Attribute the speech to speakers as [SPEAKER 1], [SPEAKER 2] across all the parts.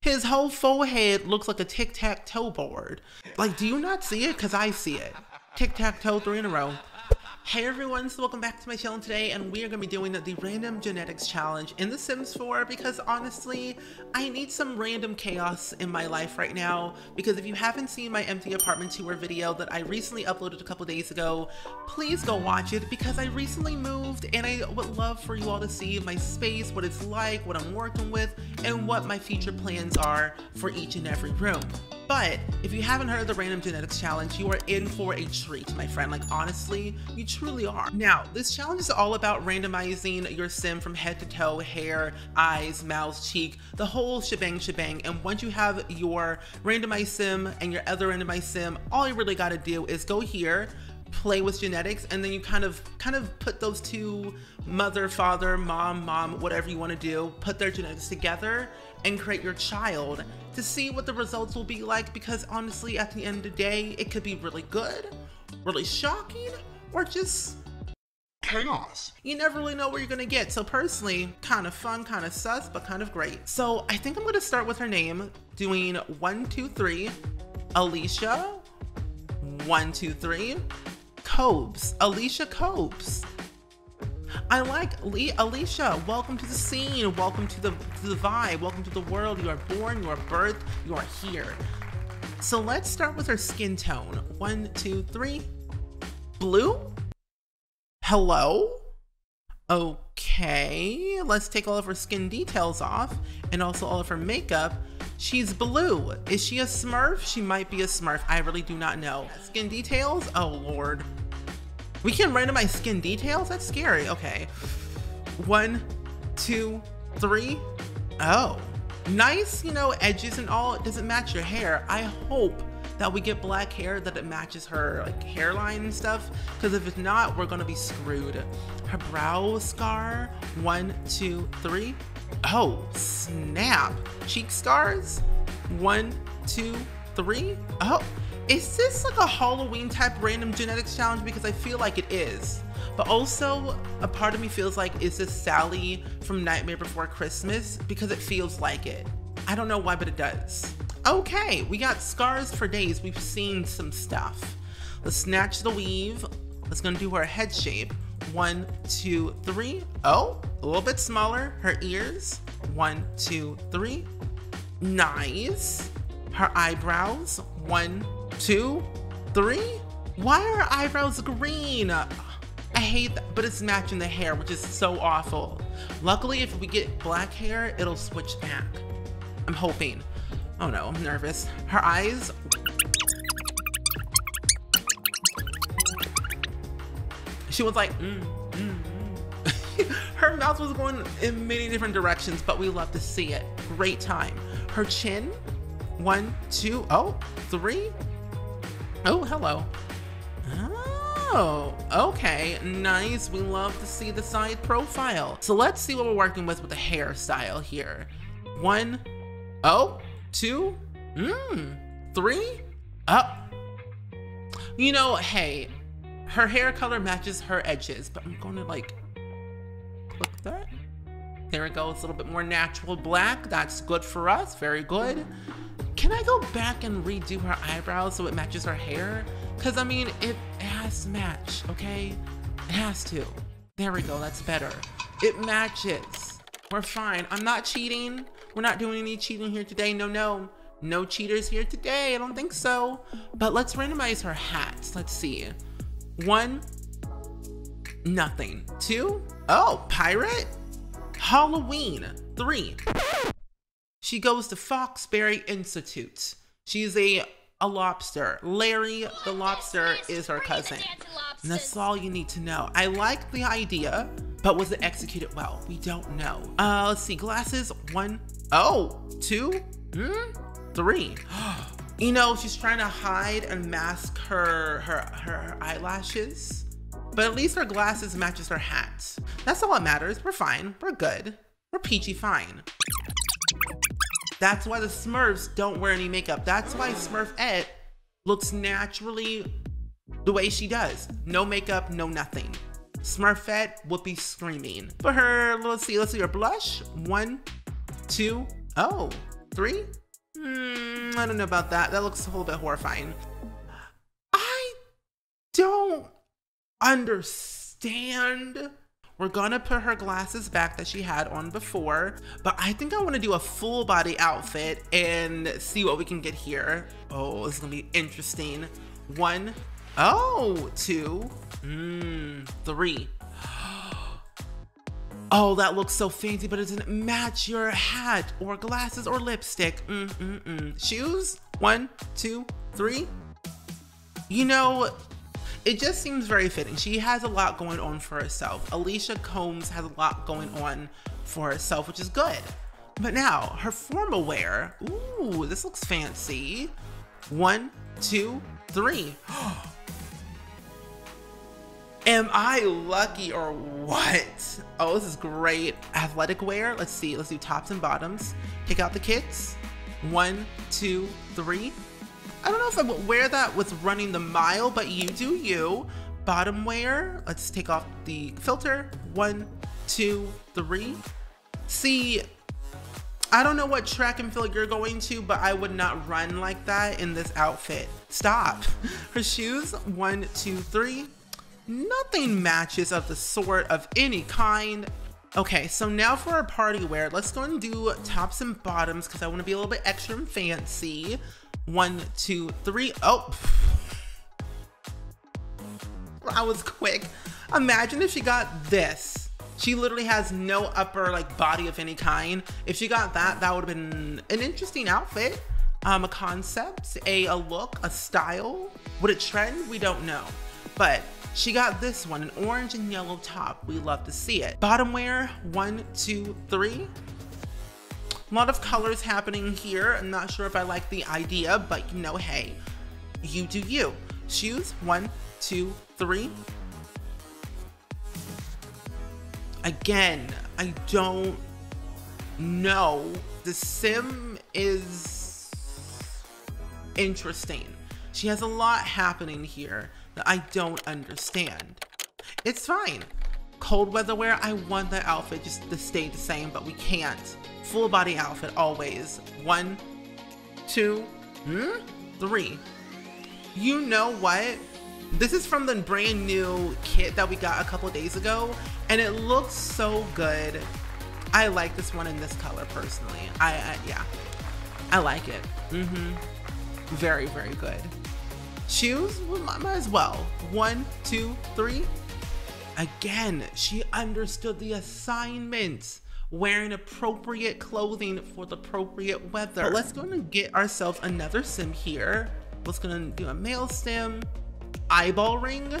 [SPEAKER 1] His whole forehead looks like a tic-tac-toe board. Like, do you not see it? Because I see it. Tic-tac-toe, three in a row. Hey everyone, so welcome back to my channel today and we are going to be doing the random genetics challenge in The Sims 4 because honestly, I need some random chaos in my life right now because if you haven't seen my empty apartment tour video that I recently uploaded a couple days ago, please go watch it because I recently moved and I would love for you all to see my space, what it's like, what I'm working with, and what my future plans are for each and every room. But if you haven't heard of the Random Genetics Challenge, you are in for a treat, my friend. Like, honestly, you truly are. Now, this challenge is all about randomizing your sim from head to toe, hair, eyes, mouth, cheek, the whole shebang shebang. And once you have your randomized sim and your other randomized sim, all you really got to do is go here, play with genetics and then you kind of kind of put those two mother father mom mom whatever you want to do put their genetics together and create your child to see what the results will be like because honestly, at the end of the day, it could be really good, really shocking, or just chaos. You never really know what you're gonna get. So personally, kind of fun, kind of sus, but kind of great. So I think I'm gonna start with her name, doing one, two, three, Alicia, one, two, three, Cobes, Alicia Cobes. I like Lee, Alicia. Welcome to the scene. Welcome to the, to the vibe. Welcome to the world. You are born, you are birthed, you are here. So let's start with her skin tone. One, two, three. Blue? Hello? Okay, let's take all of her skin details off and also all of her makeup. She's blue. Is she a smurf? She might be a smurf. I really do not know. Skin details? Oh, Lord. We can randomize skin details? That's scary. Okay. One, two, three. Oh. Nice, you know, edges and all. It doesn't match your hair. I hope that we get black hair that it matches her like hairline and stuff. Because if it's not, we're gonna be screwed. Her brow scar. One, two, three. Oh, snap. Cheek scars. One, two, three. Oh, is this like a Halloween type random genetics challenge? Because I feel like it is. But also, a part of me feels like, is this Sally from Nightmare Before Christmas? Because it feels like it. I don't know why, but it does. Okay, we got scars for days. We've seen some stuff. Let's snatch the weave. Let's gonna do her head shape. One, two, three. Oh, a little bit smaller. Her ears. One, two, three. Nice. Her eyebrows. One, two, three. Why are eyebrows green? I hate that, but it's matching the hair, which is so awful. Luckily, if we get black hair, it'll switch back. I'm hoping. Oh no, I'm nervous. Her eyes. She was like, mm, mm, mm. her mouth was going in many different directions, but we love to see it. Great time. Her chin, one, two, oh, three, Oh, hello. Oh, okay, nice. We love to see the side profile. So let's see what we're working with with the hairstyle here. One, oh, two, mmm, three, up. You know, hey, her hair color matches her edges, but I'm gonna like click that. There it goes, a little bit more natural black. That's good for us, very good. Can I go back and redo her eyebrows so it matches her hair? Because, I mean, it, has to match, okay? It has to. There we go, that's better. It matches. We're fine. I'm not cheating. We're not doing any cheating here today. No, no. No cheaters here today. I don't think so. But let's randomize her hats. Let's see. One, nothing. Two, oh, pirate? Halloween. Three, she goes to Foxbury Institute. She's a a lobster. Larry the lobster is her cousin. And that's all you need to know. I like the idea, but was it executed well? We don't know. Uh, let's see, glasses, one, oh, two, hmm, three. you know, she's trying to hide and mask her, her, her eyelashes, but at least her glasses matches her hat. That's all that matters. We're fine. We're good. We're peachy fine. That's why the Smurfs don't wear any makeup. That's why Smurfette looks naturally the way she does. No makeup, no nothing. Smurfette would be screaming. For her, let's see, let's see her blush. One, two, oh, three. Mm, I don't know about that. That looks a little bit horrifying. I don't understand. We're gonna put her glasses back that she had on before, but I think I wanna do a full body outfit and see what we can get here. Oh, this is gonna be interesting. One, oh, two, mm, three. Oh, that looks so fancy, but it doesn't match your hat or glasses or lipstick. Mm, mm, mm. Shoes? One, two, three. You know, it just seems very fitting. She has a lot going on for herself. Alicia Combs has a lot going on for herself, which is good. But now, her formal wear. Ooh, this looks fancy. One, two, three. Am I lucky or what? Oh, this is great. Athletic wear. Let's see. Let's do tops and bottoms. Pick out the kits. One, two, three. I don't know if I would wear that with running the mile, but you do you. Bottom wear. Let's take off the filter. One, two, three. See, I don't know what track and field you're going to, but I would not run like that in this outfit. Stop. Her shoes. One, two, three. Nothing matches of the sort of any kind. Okay, so now for our party wear, let's go and do tops and bottoms because I want to be a little bit extra and fancy. One, two, three. Oh, I was quick. Imagine if she got this. She literally has no upper like body of any kind. If she got that, that would have been an interesting outfit. Um, a concept, a, a look, a style. Would it trend? We don't know. But she got this one, an orange and yellow top. We love to see it. Bottom wear, one, two, three. A lot of colors happening here. I'm not sure if I like the idea, but you know, hey, you do you. Shoes, one, two, three. Again, I don't know. The sim is interesting. She has a lot happening here that I don't understand. It's fine. Cold weather wear, I want that outfit just to stay the same, but we can't. Full body outfit always. One, two, hmm? three. You know what? This is from the brand new kit that we got a couple days ago, and it looks so good. I like this one in this color personally. I, I yeah, I like it. Mm-hmm. Very, very good. Shoes? Well, might as well. One, two, three. Again, she understood the assignment. Wearing appropriate clothing for the appropriate weather. But let's go and get ourselves another sim here. Let's gonna do a male sim. Eyeball ring?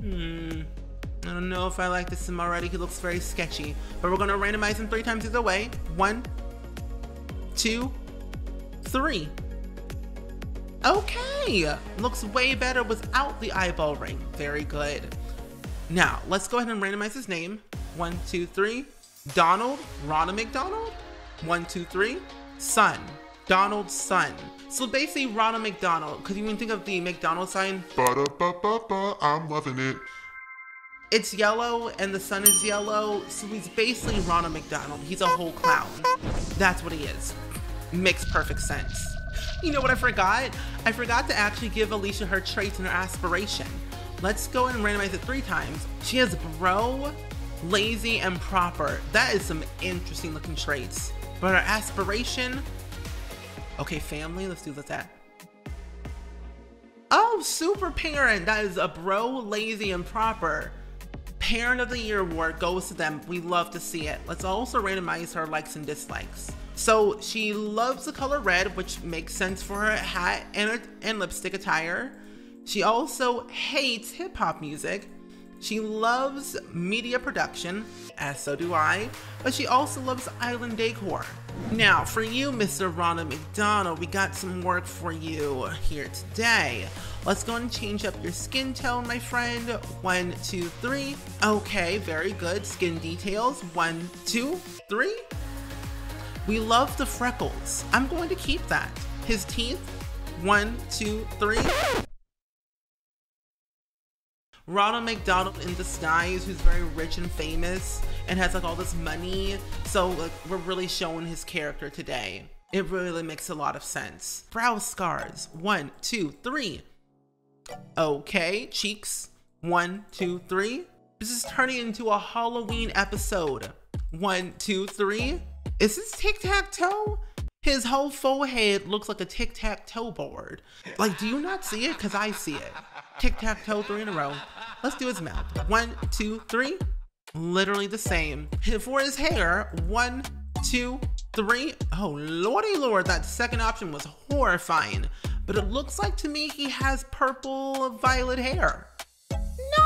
[SPEAKER 1] Hmm. I don't know if I like this sim already. He looks very sketchy. But we're gonna randomize him three times either way. One, two, three. Okay, looks way better without the eyeball ring. Very good. Now, let's go ahead and randomize his name. One, two, three. Donald, Ronald McDonald. One, two, three. Sun, Donald's son. So basically Ronald McDonald, because you can think of the McDonald's sign.
[SPEAKER 2] Ba-da-ba-ba-ba, I'm loving it.
[SPEAKER 1] It's yellow and the sun is yellow, so he's basically Ronald McDonald. He's a whole clown. That's what he is. Makes perfect sense. You know what I forgot? I forgot to actually give Alicia her traits and her aspiration. Let's go and randomize it three times. She has bro, lazy, and proper. That is some interesting looking traits. But her aspiration, okay, family, let's do that. Oh, super parent. That is a bro, lazy, and proper. Parent of the Year award goes to them. We love to see it. Let's also randomize her likes and dislikes. So she loves the color red, which makes sense for her hat and, and lipstick attire. She also hates hip hop music. She loves media production, as so do I, but she also loves island decor. Now, for you, Mr. Ronald McDonald, we got some work for you here today. Let's go and change up your skin tone, my friend. One, two, three. Okay, very good. Skin details. One, two, three. We love the freckles. I'm going to keep that. His teeth, one, two, three. Ronald McDonald in disguise, who's very rich and famous and has like all this money. So like we're really showing his character today. It really makes a lot of sense. Brow scars. One, two, three. Okay, cheeks. One, two, three. This is turning into a Halloween episode. One, two, three. Is this tic tac toe? His whole forehead looks like a tic tac toe board. Like, do you not see it? Because I see it. Tic tac toe, three in a row. Let's do his mouth. One, two, three. Literally the same. For his hair, one, two, three. Oh, lordy lord, that second option was horrifying. But it looks like to me he has purple violet hair.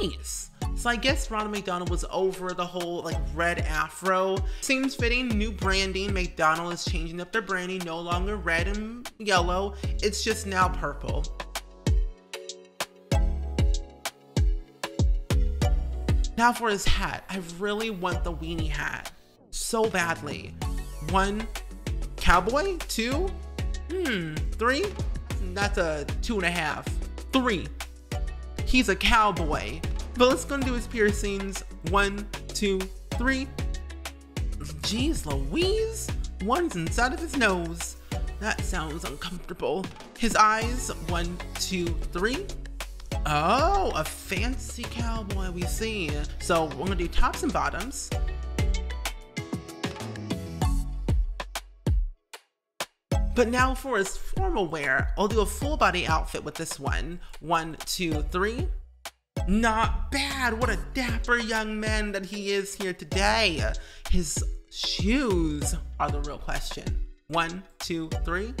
[SPEAKER 1] Nice. So I guess Ronald McDonald was over the whole like red afro. Seems fitting, new branding. McDonald is changing up their branding, no longer red and yellow. It's just now purple. Now for his hat. I really want the weenie hat. So badly. One, cowboy? Two? Hmm, three? That's a two and a half. Three. He's a cowboy. But let's go and do his piercings. One, two, three. Jeez Louise. One's inside of his nose. That sounds uncomfortable. His eyes. One, two, three. Oh, a fancy cowboy we see. So we're gonna do tops and bottoms. But now for his formal wear, I'll do a full body outfit with this one. One, two, three. Not bad. What a dapper young man that he is here today. His shoes are the real question. One, two, three.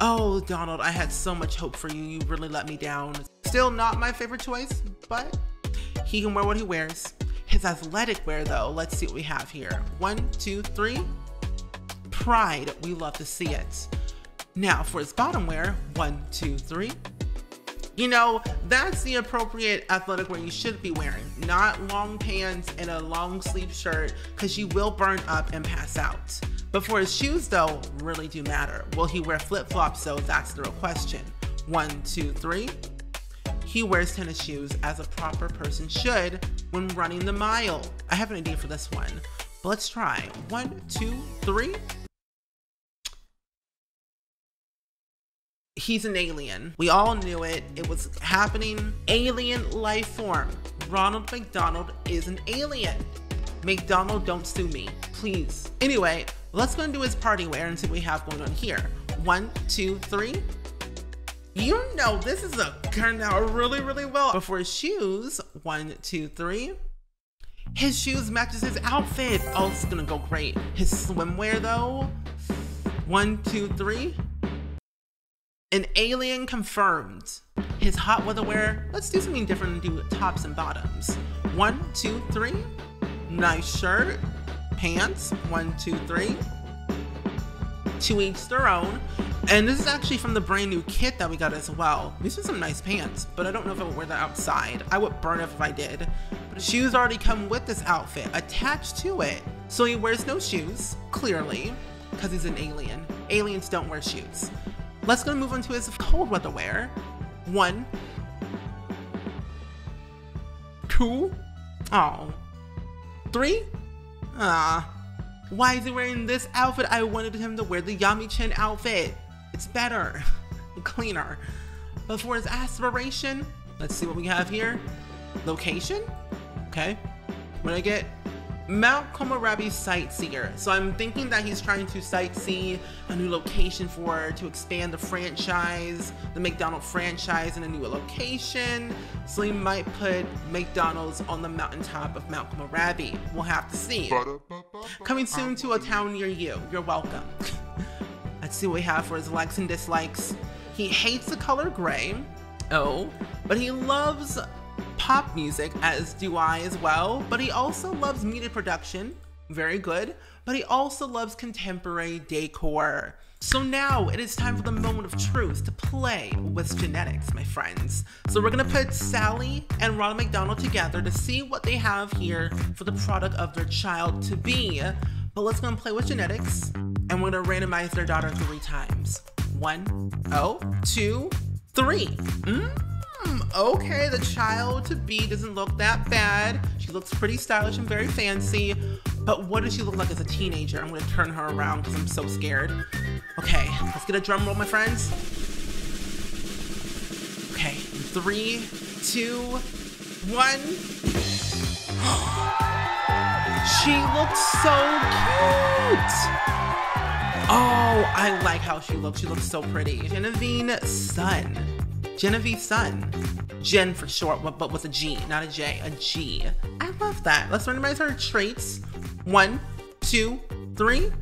[SPEAKER 1] Oh, Donald, I had so much hope for you. You really let me down. Still not my favorite choice, but he can wear what he wears. His athletic wear, though, let's see what we have here. One, two, three. Pride, we love to see it. Now, for his bottom wear, one, two, three. You know, that's the appropriate athletic wear you should be wearing, not long pants and a long sleeve shirt, because you will burn up and pass out. But for his shoes, though, really do matter. Will he wear flip flops, though? That's the real question. One, two, three. He wears tennis shoes as a proper person should when running the mile. I have an idea for this one, but let's try. One, two, three. He's an alien. We all knew it. It was happening. Alien life form. Ronald McDonald is an alien. McDonald, don't sue me, please. Anyway, let's go and do his party wear and see what we have going on here. One, two, three. You know this is a turned out really, really well. But for shoes, one, two, three. His shoes matches his outfit. Oh, is gonna go great. His swimwear though, one, two, three. An alien confirmed. His hot weather wear, let's do something different and do tops and bottoms. One, two, three. Nice shirt. Pants, one, two, three. To each their own. And this is actually from the brand new kit that we got as well. These are some nice pants, but I don't know if I would wear that outside. I would burn up if I did. But shoes already come with this outfit, attached to it. So he wears no shoes, clearly, because he's an alien. Aliens don't wear shoes. Let's go move on to his cold weather wear. One. Two. Oh. Three. Ah. Why is he wearing this outfit? I wanted him to wear the Yami-chan outfit. It's better. Cleaner. But for his aspiration, let's see what we have here. Location? Okay. When I get Mount Komorebi sightseer. So I'm thinking that he's trying to sightsee a new location for to expand the franchise, the McDonald franchise in a new location. So he might put McDonald's on the mountaintop of Mount Komorebi. We'll have to see. Coming soon to a town near you. You're welcome. Let's see what we have for his likes and dislikes. He hates the color gray. Oh, but he loves pop music, as do I as well, but he also loves media production, very good, but he also loves contemporary decor. So now it is time for the moment of truth to play with genetics, my friends. So we're gonna put Sally and Ronald McDonald together to see what they have here for the product of their child to be. But let's go and play with genetics, and we're gonna randomize their daughter three times. One, oh, two, three. Mm okay, the child to be doesn't look that bad. She looks pretty stylish and very fancy. But what does she look like as a teenager? I'm gonna turn her around because I'm so scared. Okay, let's get a drum roll, my friends. Okay, three, two, one. she looks so cute! Oh, I like how she looks. She looks so pretty. Genevieve Sun. Genevieve Sun. Jen for short, but with a G, not a J, a G. I love that. Let's randomize her traits. One, two, three.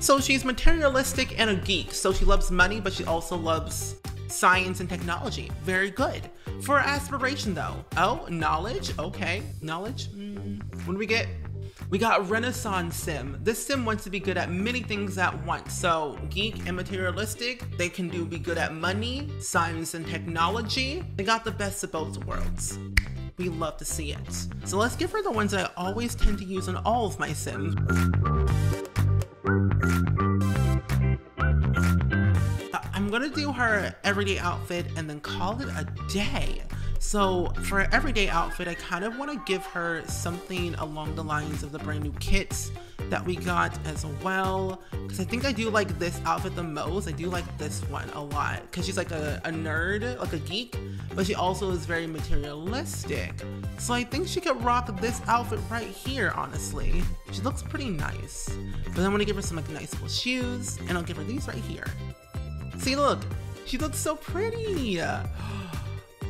[SPEAKER 1] So she's materialistic and a geek. So she loves money, but she also loves science and technology. Very good. For aspiration though. Oh, knowledge. Okay. Knowledge. Mm. Do we get? We got Renaissance Sim. This sim wants to be good at many things at once. So geek and materialistic, they can do be good at money, science and technology. They got the best of both worlds. We love to see it. So let's give her the ones that I always tend to use on all of my sims. I'm gonna do her everyday outfit and then call it a day. So for everyday outfit, I kind of want to give her something along the lines of the brand new kits that we got as well. Because I think I do like this outfit the most. I do like this one a lot. Because she's like a, a nerd, like a geek, but she also is very materialistic. So I think she could rock this outfit right here, honestly. She looks pretty nice. But I'm to give her some like nice little shoes. And I'll give her these right here. See, look. She looks so pretty.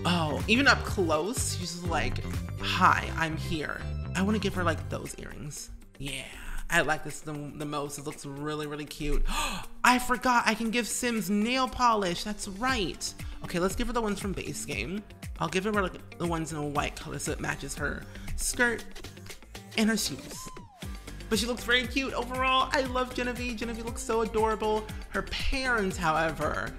[SPEAKER 1] Oh, even up close, she's like, hi, I'm here. I want to give her like those earrings. Yeah, I like this the, the most. It looks really, really cute. I forgot I can give Sims nail polish. That's right. Okay, let's give her the ones from base game. I'll give her like the ones in a white color so it matches her skirt and her shoes. But she looks very cute overall. I love Genevieve. Genevieve looks so adorable. Her parents, however,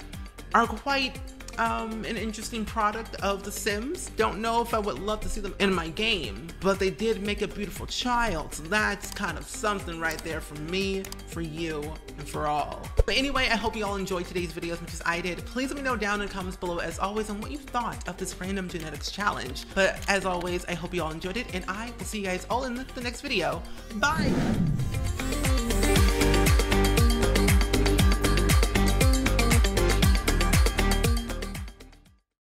[SPEAKER 1] are quite um, an interesting product of The Sims. Don't know if I would love to see them in my game, but they did make a beautiful child. So that's kind of something right there for me, for you, and for all. But anyway, I hope you all enjoyed today's video as much as I did. Please let me know down in the comments below as always on what you thought of this random genetics challenge. But as always, I hope you all enjoyed it and I will see you guys all in the next video. Bye!